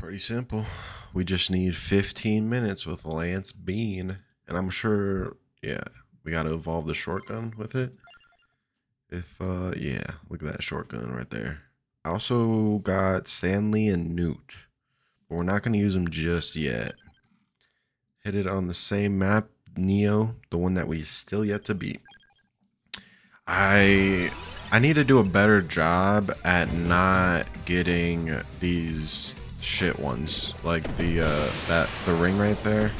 Pretty simple. We just need 15 minutes with Lance Bean. And I'm sure, yeah, we got to evolve the shotgun with it. If, uh, yeah, look at that shotgun right there. I also got Stanley and Newt. But we're not going to use them just yet. Hit it on the same map, Neo, the one that we still yet to beat. I I need to do a better job at not getting these shit ones. Like the uh that the ring right there.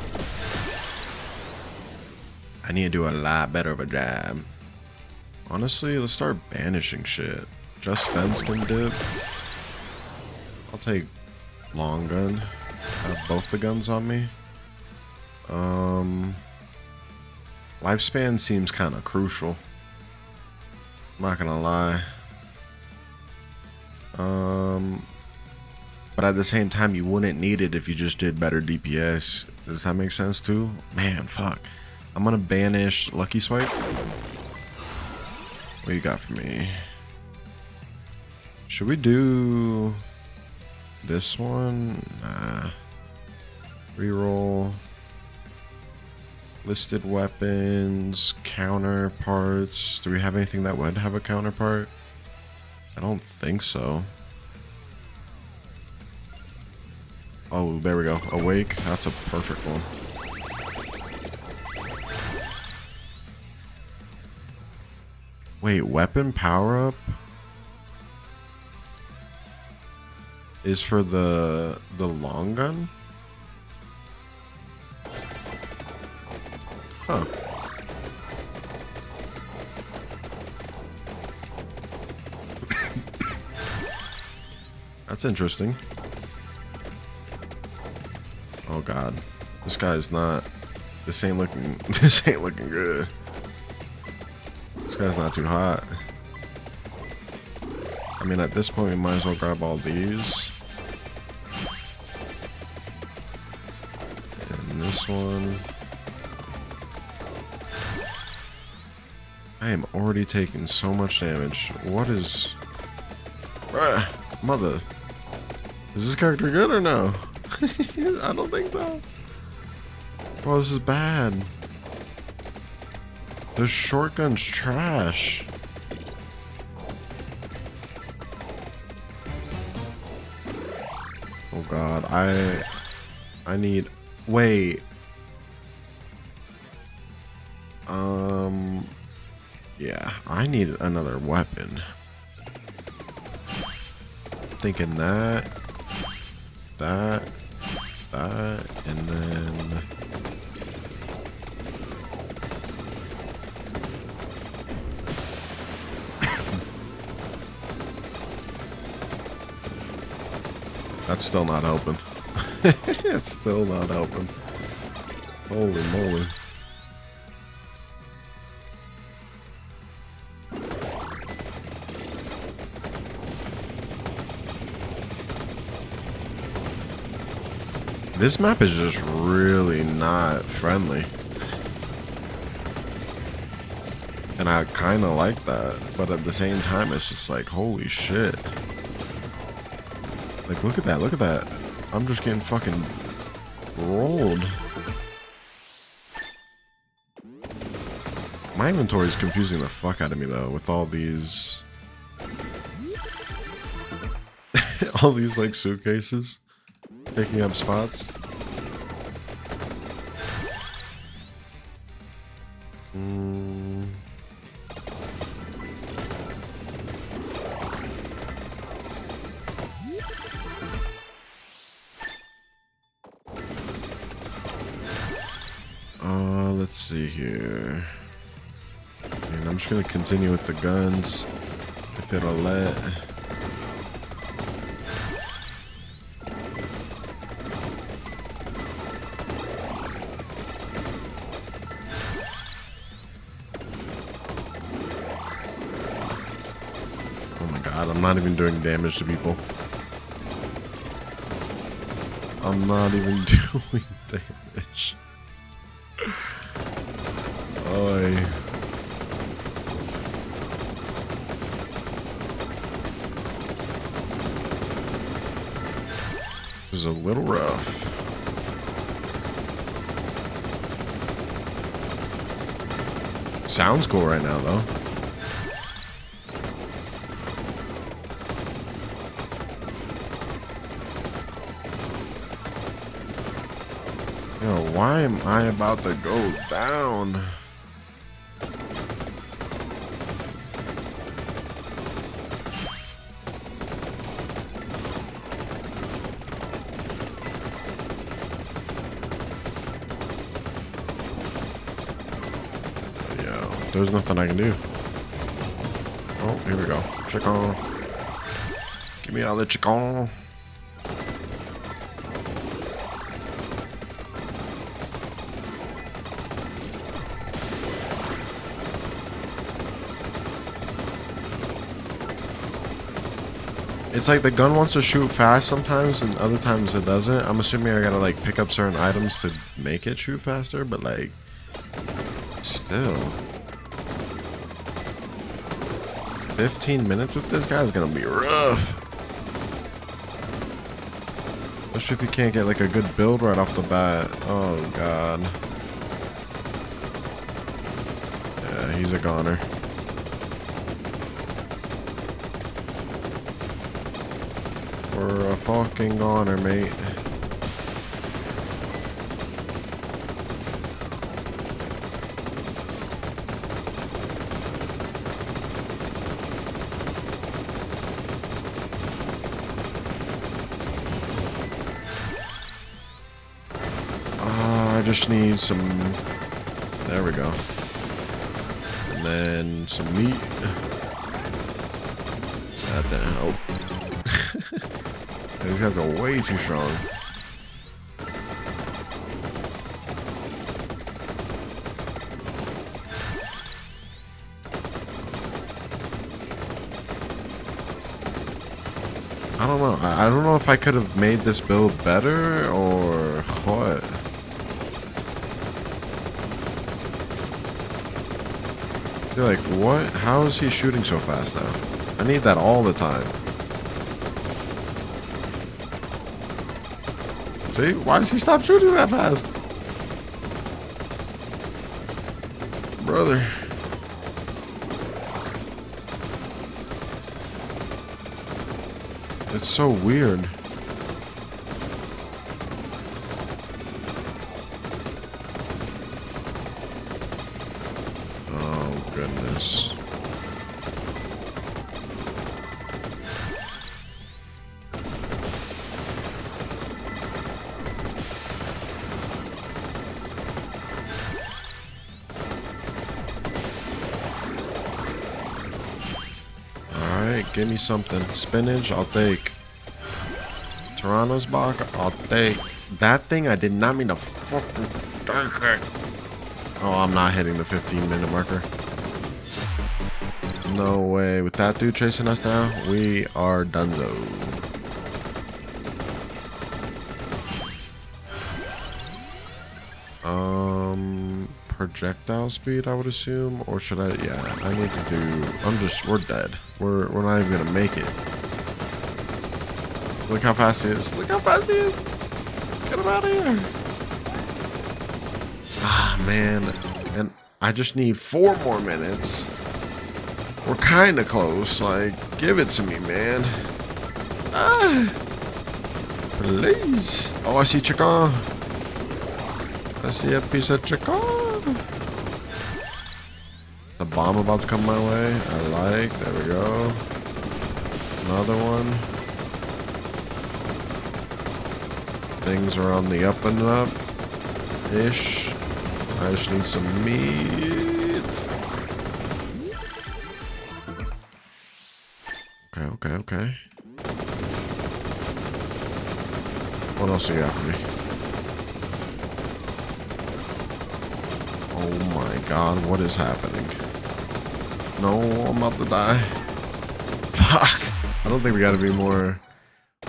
I need to do a lot better of a job. Honestly, let's start banishing shit. Just fence can dip. I'll take long gun. I Have both the guns on me. Um lifespan seems kind of crucial. I'm not gonna lie. Um but at the same time, you wouldn't need it if you just did better DPS. Does that make sense too? Man, fuck. I'm gonna banish Lucky Swipe. What you got for me? Should we do this one? Nah. Reroll. Listed weapons, counterparts. Do we have anything that would have a counterpart? I don't think so. Oh, there we go. Awake. That's a perfect one. Wait, weapon power up is for the the long gun? Huh. That's interesting. Oh god. This guy's not this ain't looking this ain't looking good. This guy's not too hot. I mean at this point we might as well grab all these. And this one. I am already taking so much damage. What is... Mother. Is this character good or no? I don't think so. Bro, this is bad. The shotgun's trash. Oh god, I... I need... Wait. Um... Yeah, I need another weapon. Thinking that, that, that, and then... That's still not helping. it's still not helping. Holy moly. This map is just really not friendly. And I kind of like that, but at the same time, it's just like, holy shit. Like, look at that, look at that. I'm just getting fucking rolled. My inventory is confusing the fuck out of me, though, with all these... all these, like, suitcases taking up spots. Mm. Let's see here. And I'm just gonna continue with the guns if it'll let. I'm not even doing damage to people. I'm not even doing damage. Oi. was a little rough. Sounds cool right now, though. Yo, why am I about to go down? There's nothing I can do. Oh, here we go. Chicken. Give me all the chicken. It's like the gun wants to shoot fast sometimes and other times it doesn't. I'm assuming I gotta like pick up certain items to make it shoot faster, but like still. 15 minutes with this guy is gonna be rough. Especially if you can't get like a good build right off the bat. Oh god. Yeah, he's a goner. We're a fucking goner, mate. Uh, I just need some. There we go. And then some meat. That didn't help. These guys are way too strong. I don't know. I, don't know if I could have made this build better or what. Feel like, what? How is he shooting so fast now? I need that all the time. See? Why does he stop shooting that fast? Brother. It's so weird. Oh, goodness. Give me something. Spinach, I'll take. Torrona's Box, I'll take. That thing, I did not mean to fucking take it. Oh, I'm not hitting the 15 minute marker. No way. With that dude chasing us now, we are donezo. Projectile speed, I would assume, or should I? Yeah, I need to do. I'm just. We're dead. We're we're not even gonna make it. Look how fast he is. Look how fast he is. Get him out of here. Ah man, and I just need four more minutes. We're kind of close. Like, give it to me, man. Ah, please. Oh, I see chicken. I see a piece of chicken. The bomb about to come my way. I like. There we go. Another one. Things are on the up and up. Ish. I just need some meat. Okay, okay, okay. What else you got for me? Oh my god, what is happening? No, I'm about to die. Fuck. I don't think we gotta be more...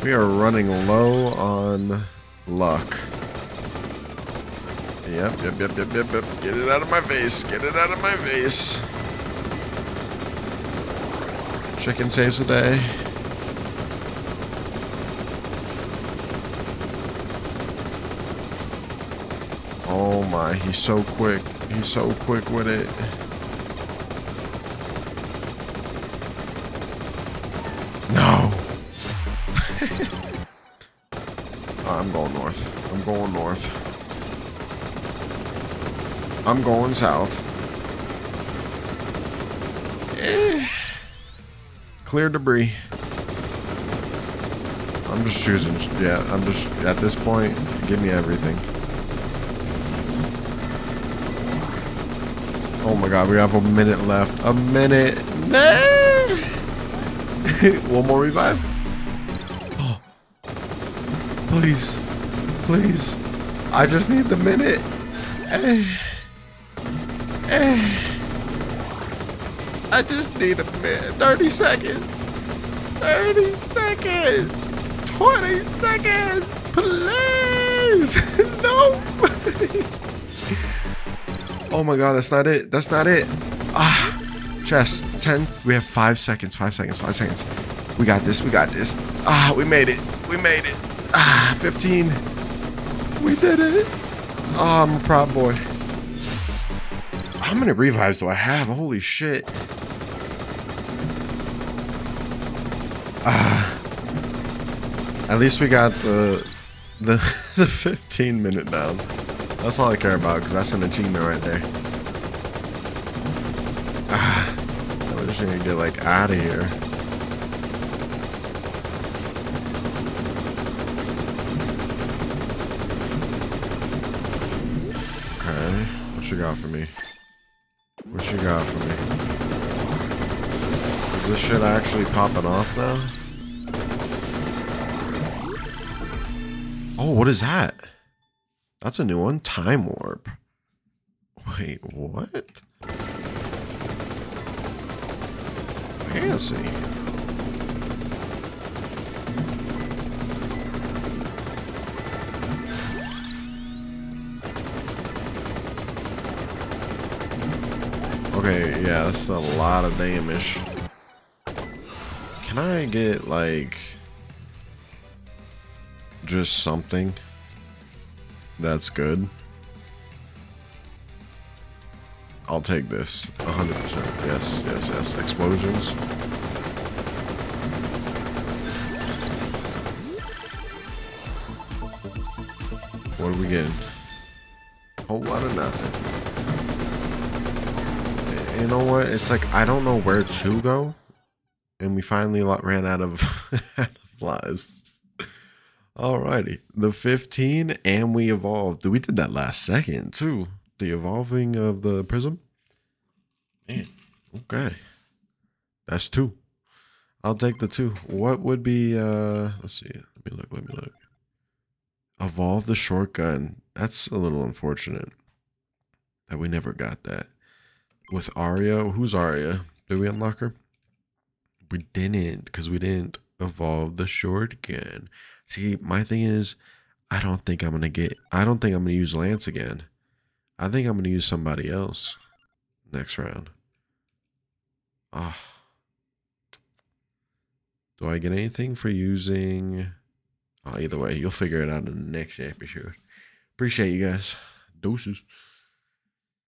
We are running low on luck. Yep, yep, yep, yep, yep, yep. Get it out of my face. Get it out of my face. Chicken saves the day. Oh my, he's so quick. He's so quick with it. I'm going north. I'm going north. I'm going south. Eh. Clear debris. I'm just choosing. Yeah, I'm just at this point. Give me everything. Oh my god, we have a minute left. A minute. Nah. One more revive. Please. Please. I just need the minute. I just need a minute. 30 seconds. 30 seconds. 20 seconds. Please. no. oh my god, that's not it. That's not it. Ah. Chest. 10. We have 5 seconds. 5 seconds. 5 seconds. We got this. We got this. Ah, we made it. We made it. Ah, 15. We did it. Oh, I'm a proud boy. How many revives do I have? Holy shit. Ah. At least we got the the the 15 minute down. That's all I care about because that's an achievement right there. Ah. We're just gonna get like out of here. You got for me? What you got for me? Is this shit actually popping off now? Oh, what is that? That's a new one. Time warp. Wait, what? Fancy. That's a lot of damage. Can I get, like, just something that's good? I'll take this. 100%. Yes, yes, yes. Explosions. What are we getting? A whole lot of nothing you know what? It's like I don't know where to go, and we finally ran out of lives. Alrighty, the 15, and we evolved. We did that last second too. The evolving of the prism. Man, okay, that's two. I'll take the two. What would be? uh Let's see. Let me look. Let me look. Evolve the shotgun. That's a little unfortunate that we never got that with Arya. Who's Arya? Did we unlock her? We didn't because we didn't evolve the short gun. See, my thing is, I don't think I'm gonna get. I don't think I'm gonna use Lance again. I think I'm gonna use somebody else next round. Ah. Oh. Do I get anything for using? Oh, either way, you'll figure it out in the next episode. Appreciate you guys. Doses.